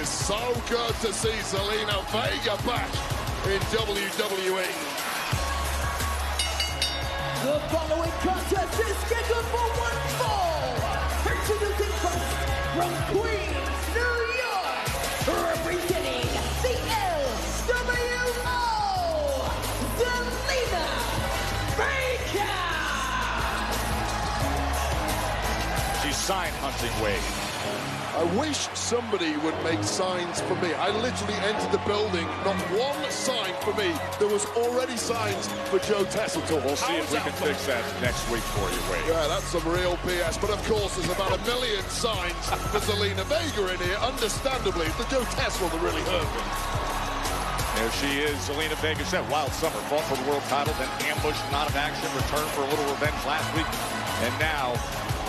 is so good to see Zelina Vega back in WWE. The following contest is scheduled for one fall. Introducing first from Queens, sign hunting Wade. I wish somebody would make signs for me. I literally entered the building, not one sign for me. There was already signs for Joe Tessitore. We'll see if we can fix that next week for you, Wade. Yeah, that's some real BS. But of course, there's about a million signs for Zelina Vega in here. Understandably, it's the Joe Tessitore that really hurt me. There she is, Zelina Vega said, wild summer, fought for the world title, then ambushed, not of action, returned for a little revenge last week, and now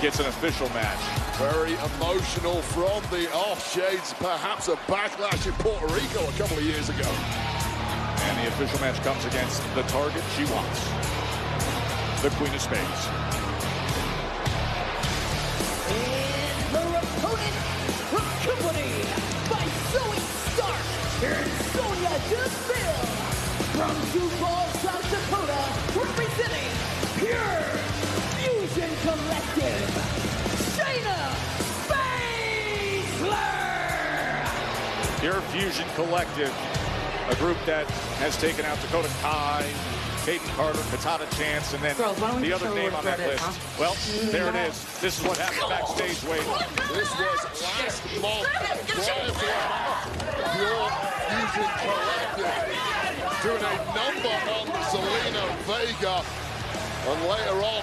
gets an official match. Very emotional from the off shades, perhaps a backlash in Puerto Rico a couple of years ago. And the official match comes against the target she wants, the Queen of Spades. And her opponent, accompanied by Zoey Stark and Sonya Deville from Sioux Falls, South Dakota, representing Pure Fusion Collective, Shayna Baszler. Pure Fusion Collective, a group that has taken out Dakota Kai, Kayden Carter, Katana Chance, and then Girls, why don't we the other name on that credit, list. huh? Well, there it is. This is what happened backstage, Wade. This was last month prior to Pure Fusion Collective doing a number on Zelina Vega. And later on,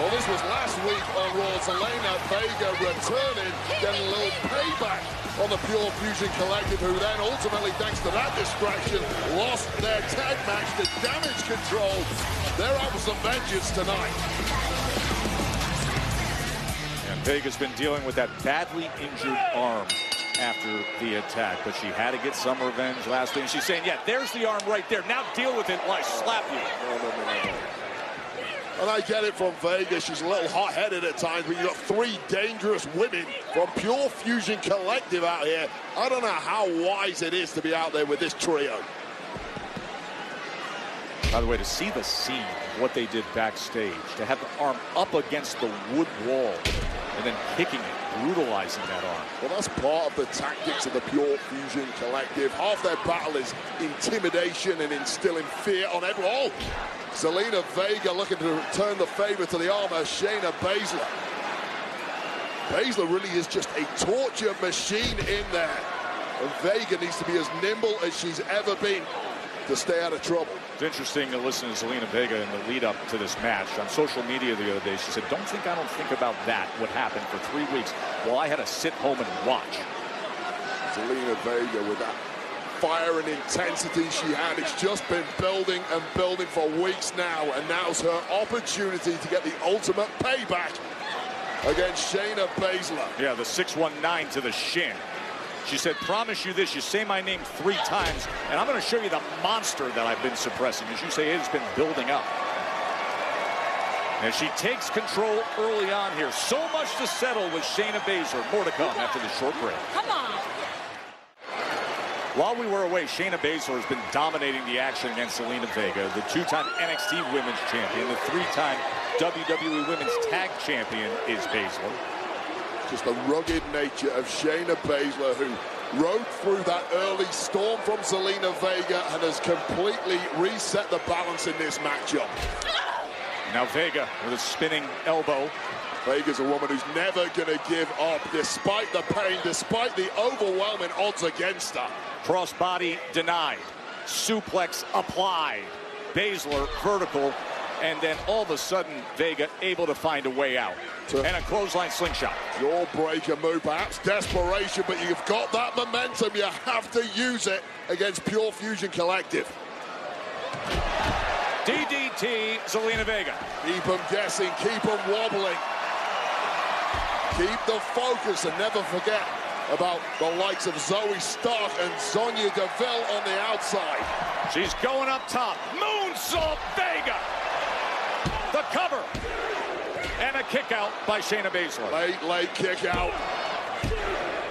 well, this was last week on Raw, Zelina Vega returning, getting a little payback on the Pure Fusion Collective, who then ultimately, thanks to that distraction, lost their tag match to Damage Control. They're out for some vengeance tonight. And Vega's been dealing with that badly injured arm after the attack, but she had to get some revenge last week. And she's saying, yeah, there's the arm right there. Now deal with it while I slap you. No, no, no, no, no. And I get it from Vega. She's a little hot-headed at times, but you've got three dangerous women from Pure Fusion Collective out here. I don't know how wise it is to be out there with this trio. By the way, to see the scene, what they did backstage, to have the arm up against the wood wall and then kicking it, brutalizing that arm. Well, that's part of the tactics of the Pure Fusion Collective. Half their battle is intimidation and instilling fear on everyone. Oh, Zelina Vega looking to return the favor to the armor, Shayna Baszler. Baszler really is just a torture machine in there. And Vega needs to be as nimble as she's ever been to stay out of trouble. It's interesting to listen to Zelina Vega in the lead up to this match. On social media the other day, she said, don't think I don't think about that, what happened for three weeks while I had to sit home and watch. Zelina Vega with that fire and intensity she had. It's just been building and building for weeks now, and now's her opportunity to get the ultimate payback against Shayna Baszler. Yeah, the 619 to the shin. She said, promise you this, you say my name three times, and I'm going to show you the monster that I've been suppressing. As you say, it's been building up. And she takes control early on here. So much to settle with Shayna Baszler. More to come after the short break. Come on. While we were away, Shayna Baszler has been dominating the action against Zelina Vega, the two-time NXT Women's Champion, the three-time WWE Women's Tag Champion is Baszler. Just the rugged nature of Shayna Baszler, who rode through that early storm from Zelina Vega and has completely reset the balance in this matchup. Now Vega with a spinning elbow. Vega's a woman who's never going to give up, despite the pain, despite the overwhelming odds against her. Crossbody denied. Suplex applied. Baszler vertical. And then all of a sudden, Vega able to find a way out. And a clothesline slingshot. Your breaker move, perhaps desperation, but you've got that momentum. You have to use it against Pure Fusion Collective. DDT, Zelina Vega. Keep them guessing, keep them wobbling. Keep the focus and never forget about the likes of Zoey Stark and Sonya Deville on the outside. She's going up top. Moonsault Vega. The cover. And a kick out by Shayna Baszler. Late, late kick out.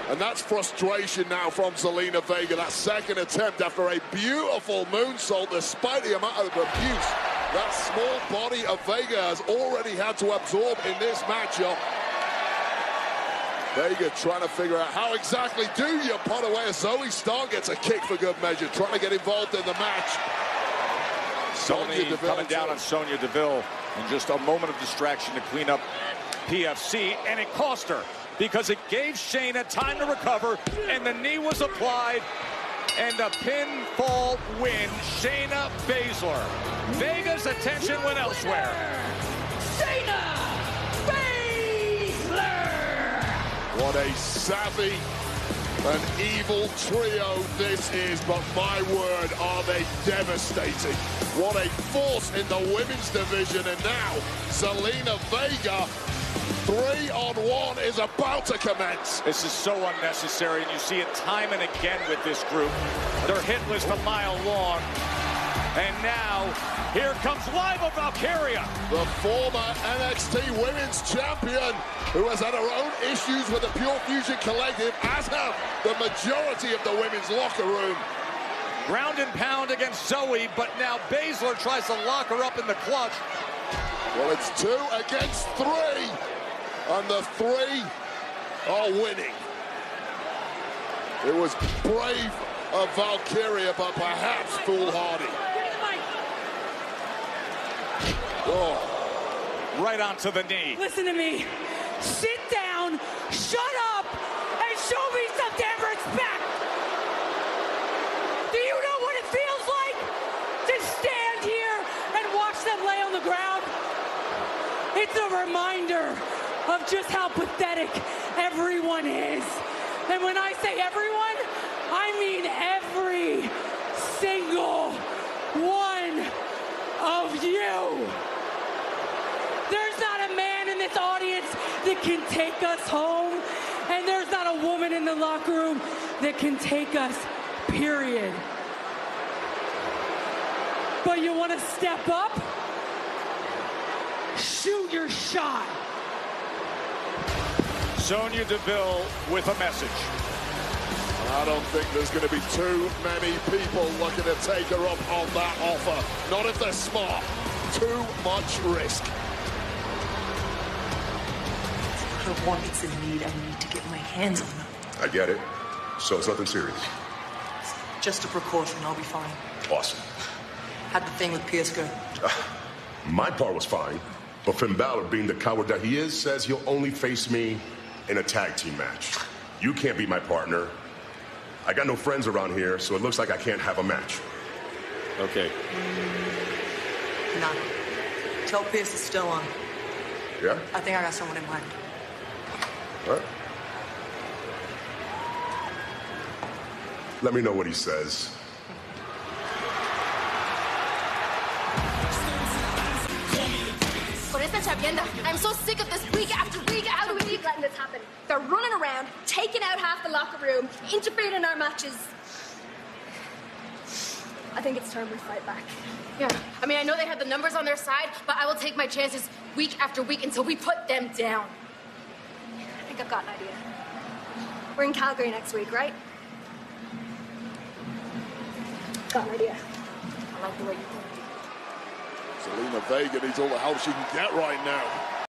And that's frustration now from Zelina Vega. That second attempt after a beautiful moonsault, despite the amount of abuse that small body of Vega has already had to absorb in this matchup. Vega trying to figure out how exactly do you put away as Zoey Stark gets a kick for good measure, trying to get involved in the match. Sonya Deville coming down on Sonya Deville in just a moment of distraction to clean up PFC, and it cost her because it gave Shayna time to recover, and the knee was applied, and a pinfall win. Shayna Baszler. Vega's attention went elsewhere. Shayna Baszler! What a savvy an evil trio this is, but my word, are they devastating. What a force in the women's division, and now Zelina Vega Three on one is about to commence. This is so unnecessary, and you see it time and again with this group. Their hit list a mile long. And now, here comes Lyra Valkyria. The former NXT Women's Champion, who has had her own issues with the Pure Fusion Collective, as have the majority of the women's locker room. Ground and pound against Zoey, but now Baszler tries to lock her up in the clutch. Well, it's two against three, and the three are winning. It was brave of Valkyria, but perhaps foolhardy. Oh. Right onto the knee. Listen to me. Sit down, shut up, and show me some damn respect. Do you know what it feels like to stand here and watch them lay on the ground? It's a reminder of just how pathetic everyone is. And when I say everyone, I mean every single one of you. There's not a man in this audience that can take us home, and there's not a woman in the locker room that can take us, period. But you want to step up? Shoot your shot. Sonya Deville with a message. I don't think there's going to be too many people looking to take her up on that offer. Not if they're smart. Too much risk. Her want it's in need. I need to get my hands on them. I get it. So it's nothing serious. Just a precaution. I'll be fine. Awesome. Had the thing with Priest go. Ah, my part was fine, but Finn Balor, being the coward that he is, says he'll only face me in a tag team match. You can't be my partner. I got no friends around here, so it looks like I can't have a match. Okay. Nah. Tell Priest it's still on. Yeah? I think I got someone in mind. All right. Let me know what he says. Por esta chavienda. I'm so sick of this week after week after week. Keep letting this happen. They're running around, taking out half the locker room, interfering in our matches. I think it's time we fight back. Yeah. I mean, I know they have the numbers on their side, but I will take my chances week after week until we put them down. I think I've got an idea. We're in Calgary next week, right? Got an idea. I like the way you think. Zelina Vega needs all the help she can get right now.